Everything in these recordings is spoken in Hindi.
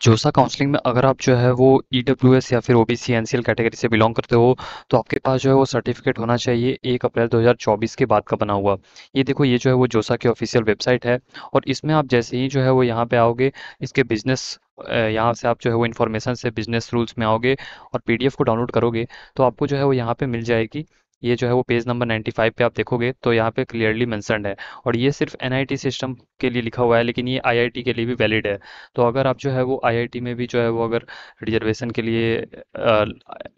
जोसा काउंसलिंग में अगर आप जो है वो ईडब्ल्यूएस या फिर ओबीसी एनसीएल कैटेगरी से बिलोंग करते हो तो आपके पास जो है वो सर्टिफिकेट होना चाहिए एक अप्रैल 2024 के बाद का बना हुआ। ये देखो, ये जो है वो जोसा की ऑफिशियल वेबसाइट है और इसमें आप जैसे ही जो है वो यहाँ पे आओगे, इसके बिज़नेस यहाँ से आप जो है वो इन्फॉर्मेशन से बिज़नेस रूल्स में आओगे और पीडीएफ को डाउनलोड करोगे तो आपको जो है वो यहाँ पे मिल जाएगी। ये जो है वो पेज नंबर 95 पे आप देखोगे तो यहाँ पे क्लियरली मेंशनड है। और ये सिर्फ़ एनआईटी सिस्टम के लिए लिखा हुआ है, लेकिन ये आईआईटी के लिए भी वैलिड है। तो अगर आप जो है वो आईआईटी में भी जो है वो अगर रिजर्वेशन के लिए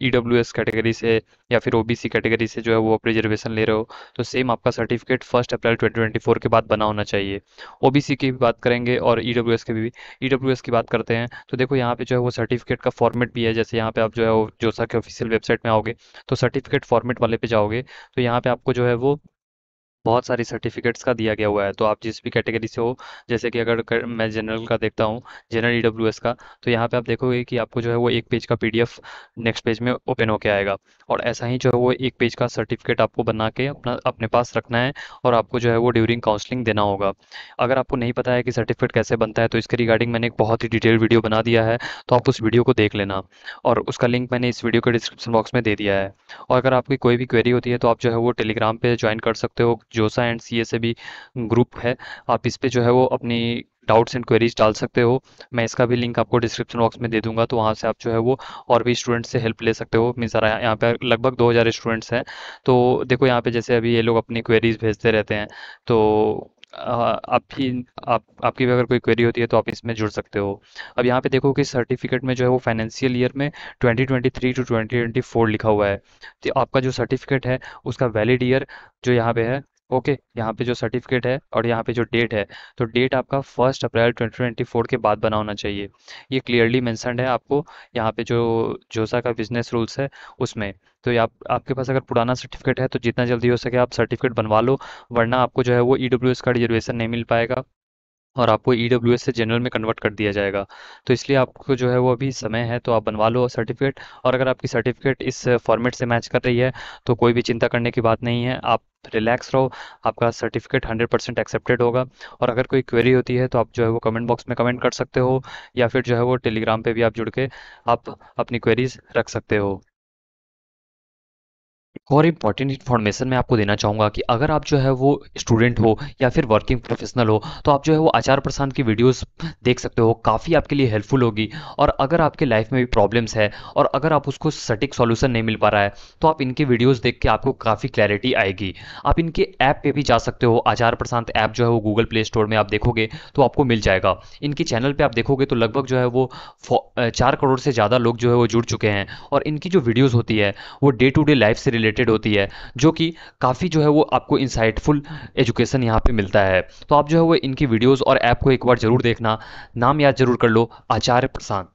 ईडब्ल्यूएस कैटेगरी से या फिर ओबीसी कैटेगरी से जो है वो आप रिजर्वेशन ले रहे हो तो सेम आपका सर्टिफिकेट फ़र्स्ट अप्रैल 2024 के बाद बना होना चाहिए। ओबीसी की भी बात करेंगे और ईडब्ल्यूएस के भी ईडब्ल्यूएस की बात करते हैं तो देखो यहाँ पे जो है वो सर्टिफिकेट का फॉर्मेट भी है। जैसे यहाँ पे आप जो है वो जोसा के ऑफिशियल वेबसाइट में आओगे तो सर्टिफिकेट फॉर्मेट वाले पे जाओगे तो यहाँ पे आपको जो है वो बहुत सारी सर्टिफिकेट्स का दिया गया हुआ है। तो आप जिस भी कैटेगरी से हो जैसे कि अगर कर, मैं जनरल का देखता हूँ जनरल ईडब्ल्यूएस का तो यहाँ पे आप देखोगे कि आपको जो है वो एक पेज का पीडीएफ नेक्स्ट पेज में ओपन होके आएगा। और ऐसा ही जो है वो एक पेज का सर्टिफिकेट आपको बना के अपना अपने पास रखना है और आपको जो है वो ड्यूरिंग काउंसलिंग देना होगा। अगर आपको नहीं पता है कि सर्टिफिकेट कैसे बनता है तो इसके रिगार्डिंग मैंने एक बहुत ही डिटेल वीडियो बना दिया है तो आप उस वीडियो को देख लेना। और उसका लिंक मैंने इस वीडियो के डिस्क्रिप्शन बॉक्स में दे दिया है। और अगर आपकी कोई भी क्वेरी होती है तो आप जो है वो टेलीग्राम पे ज्वाइन कर सकते हो। जोसा एंड सीए से भी ग्रुप है। आप इस पर जो है वो अपनी डाउट्स एंड क्वेरीज डाल सकते हो। मैं इसका भी लिंक आपको डिस्क्रिप्शन बॉक्स में दे दूँगा तो वहाँ से आप जो है वो और भी स्टूडेंट्स से हेल्प ले सकते हो। मीन्स यहाँ पे लगभग 2000 स्टूडेंट्स हैं। तो देखो, यहाँ पे जैसे अभी ये लोग अपनी क्वेरीज भेजते रहते हैं तो आप ही, आप, आपकी भी अगर कोई क्वेरी होती है तो आप इसमें जुड़ सकते हो। अब यहाँ पे देखो कि सर्टिफिकेट में जो है वो फाइनेंशियल ईयर में 2023 टू 2024 लिखा हुआ है। तो आपका जो सर्टिफिकेट है, उसका वैलिड ईयर जो यहाँ पे है ओके, यहाँ पे जो सर्टिफिकेट है और यहाँ पे जो डेट है तो डेट आपका फ़र्स्ट अप्रैल 2024 के बाद बना होना चाहिए। ये क्लियरली मैंसनड है आपको यहाँ पे जो, जोसा का बिज़नेस रूल्स है उसमें। तो आप, आपके पास अगर पुराना सर्टिफिकेट है तो जितना जल्दी हो सके आप सर्टिफिकेट बनवा लो, वरना आपको जो है वो ईडब्ल्यूएस का रिजर्वेशन नहीं मिल पाएगा। और आपको ई डब्ल्यू एस से जनरल में कन्वर्ट कर दिया जाएगा। तो इसलिए आपको जो है वो अभी समय है तो आप बनवा लो सर्टिफिकेट और अगर आपकी सर्टिफिकेट इस फॉर्मेट से मैच कर रही है तो कोई भी चिंता करने की बात नहीं है। आप रिलैक्स रहो, आपका सर्टिफिकेट हंड्रेड परसेंट एक्सेप्टेड होगा। और अगर कोई क्वेरी होती है तो आप जो है वो कमेंट बॉक्स में कमेंट कर सकते हो, या फिर जो है वो टेलीग्राम पे भी आप जुड़ के आप अपनी क्वेरीज रख सकते हो। और इंपॉर्टेंट इन्फॉर्मेशन मैं आपको देना चाहूँगा कि अगर आप जो है वो स्टूडेंट हो या फिर वर्किंग प्रोफेशनल हो तो आप जो है वो आचार प्रसाद की वीडियोस देख सकते हो, काफ़ी आपके लिए हेल्पफुल होगी। और अगर आपके लाइफ में भी प्रॉब्लम्स है और अगर आप उसको सटीक सॉल्यूशन नहीं मिल पा रहा है तो आप इनके वीडियोज़ देख के आपको काफ़ी क्लैरिटी आएगी। आप इनके ऐप पर भी जा सकते हो आचार प्रशांत ऐप जो है वो गूगल प्ले स्टोर में आप देखोगे तो आपको मिल जाएगा। इनके चैनल पर आप देखोगे तो लगभग जो है वो चार करोड़ से ज़्यादा लोग जो है वो जुड़ चुके हैं। और इनकी जो वीडियोज़ होती है, वो डे टू डे लाइफ से रिलेटेड होती है, जो कि काफ़ी जो है वो आपको इंसाइटफुल एजुकेशन यहाँ पे मिलता है। तो आप जो है वो इनकी वीडियोज़ और ऐप को एक बार ज़रूर देखना। नाम याद ज़रूर कर लो, आचार्य प्रशांत।